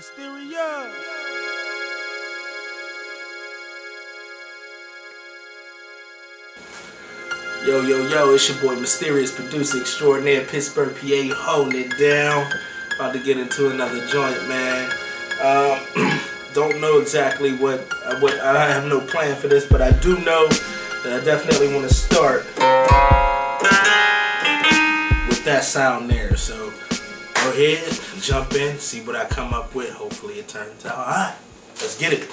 Mysterious. Yo, yo, yo, it's your boy Mysterious Producer Extraordinaire, Pittsburgh, PA, holding it down. About to get into another joint, man. Um, don't know exactly what, uh, what, I have no plan for this, but I do know that I definitely want to start with that sound there. So go ahead, jump in, see what I come up with. Hopefully it turns out. All right, let's get it.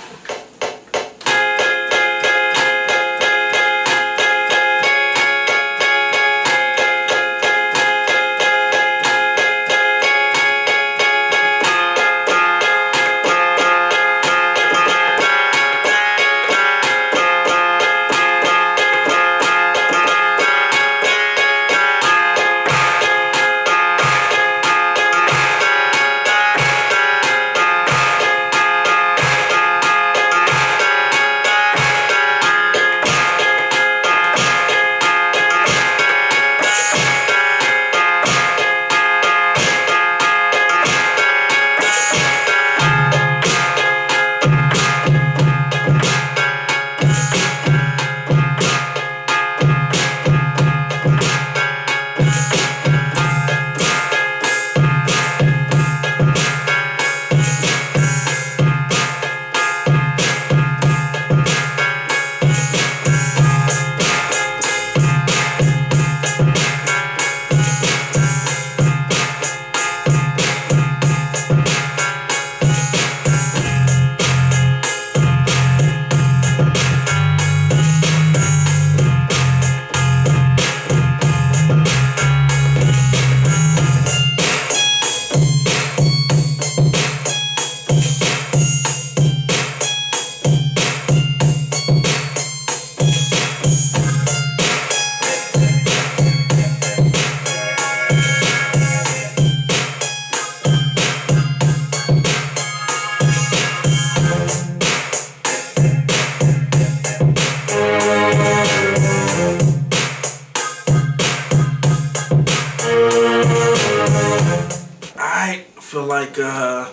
I feel like uh,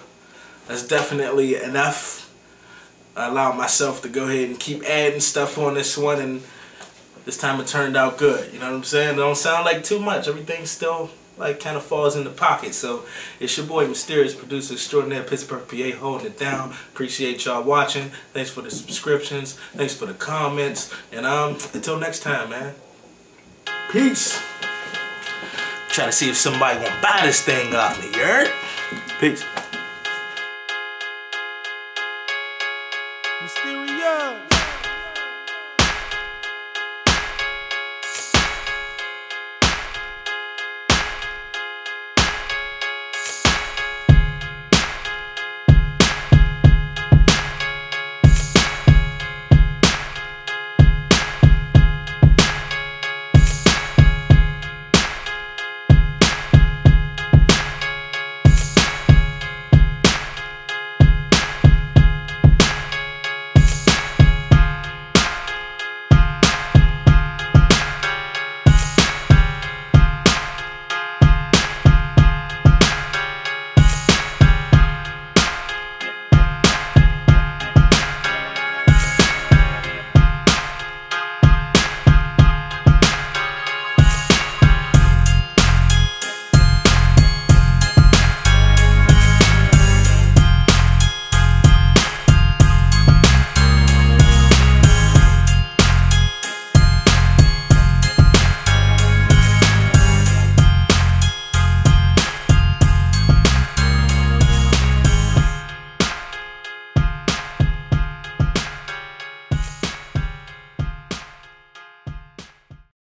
that's definitely enough. I allowed myself to go ahead and keep adding stuff on this one, and this time it turned out good. You know what I'm saying? It don't sound like too much. Everything still like kind of falls in the pocket. So it's your boy Mysterious Producer Extraordinaire Pittsburgh PA holding it down. Appreciate y'all watching. Thanks for the subscriptions. Thanks for the comments. And um, until next time, man. Peace. Try to see if somebody gonna buy this thing off me, you heard? Peace. Mysterious.